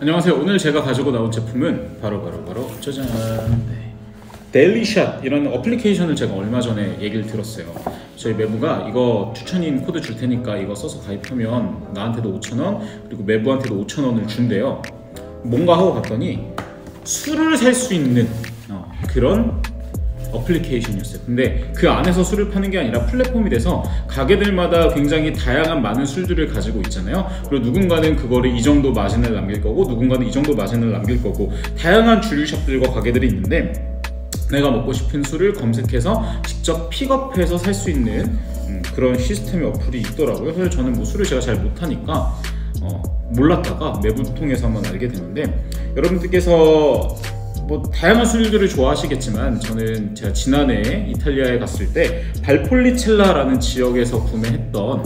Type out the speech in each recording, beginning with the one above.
안녕하세요. 오늘 제가 가지고 나온 제품은 바로 바로 바로 짜잔. 네. 데일리샷 이런 어플리케이션을 제가 얼마 전에 얘기를 들었어요. 저희 매부가 이거 추천인 코드 줄 테니까 이거 써서 가입하면 나한테도 5,000원 그리고 매부한테도 5,000원을 준대요. 뭔가 하고 갔더니 술을 살 수 있는 어, 그런 어플리케이션이었어요. 근데 그 안에서 술을 파는 게 아니라 플랫폼이 돼서 가게들마다 굉장히 다양한 많은 술들을 가지고 있잖아요. 그리고 누군가는 그거를 이 정도 마진을 남길 거고 누군가는 이 정도 마진을 남길 거고 다양한 주류샵들과 가게들이 있는데 내가 먹고 싶은 술을 검색해서 직접 픽업해서 살 수 있는 음, 그런 시스템의 어플이 있더라고요. 그래서 저는 뭐 술을 제가 잘 못하니까 어, 몰랐다가 매부 통해서 한번 알게 됐는데 여러분들께서 뭐 다양한 술들을 좋아하시겠지만 저는 제가 지난해 이탈리아에 갔을 때 발폴리첼라라는 지역에서 구매했던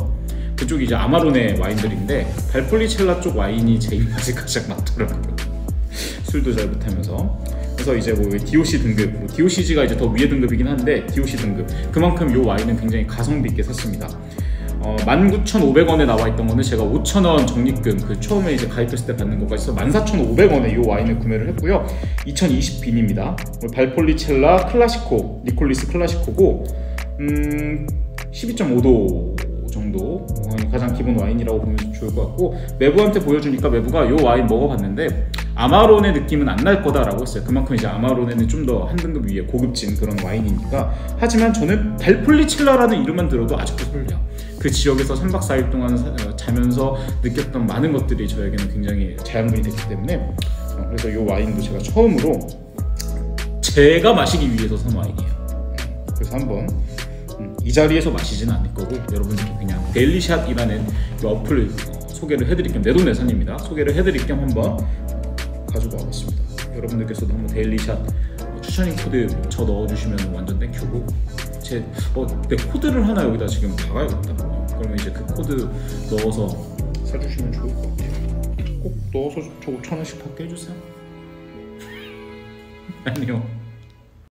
그쪽 이제 아마로네 와인들인데 발폴리첼라 쪽 와인이 제 입맛에 가장 맞더라고요. 술도 잘 못하면서 그래서 이제 뭐 DOC 등급, 뭐 DOCG가 이제 더 위에 등급이긴 한데 DOC 등급 그만큼 이 와인은 굉장히 가성비 있게 샀습니다. 어, 19,500원에 나와 있던 거는 제가 5,000원 적립금 그 처음에 이제 가입했을 때 받는 것까지 해서 14,500원에 이 와인을 구매를 했고요. 2020빈입니다. 발폴리첼라 클라시코, 니콜리스 클라시코고 음, 12.5도 정도 어, 가장 기본 와인이라고 보면 좋을 것 같고 매부한테 보여주니까 매부가 이 와인 먹어봤는데 아마론의 느낌은 안 날 거다라고 했어요. 그만큼 이제 아마론에는 좀 더 한 등급 위에 고급진 그런 와인이니까 하지만 저는 발폴리첼라라는 이름만 들어도 아직도 설레요. 그 지역에서 3박 4일 동안 사, 어, 자면서 느꼈던 많은 것들이 저에게는 굉장히 자양분이 됐기 때문에 어, 그래서 이 와인도 제가 처음으로 제가 마시기 위해서 산 와인이에요. 음, 그래서 한번 음, 이 자리에서 마시지는 않을 거고 여러분들께 그냥 데일리샷이라는 이 어플을 어, 소개를 해드릴 겸 내돈내산입니다. 소개를 해드릴 겸 한번 가지고 와봤습니다. 여러분들께서도 한번 데일리샷 어, 추천인 코드 저 넣어주시면 완전 thank you고 제, 어, 내 코드를 하나 여기다 지금 박아야겠다. 그러면 이제 그 코드 넣어서 사주시면 좋을 것 같아요. 꼭 넣어서 저 5천 원씩 받게 해주세요. 아니요.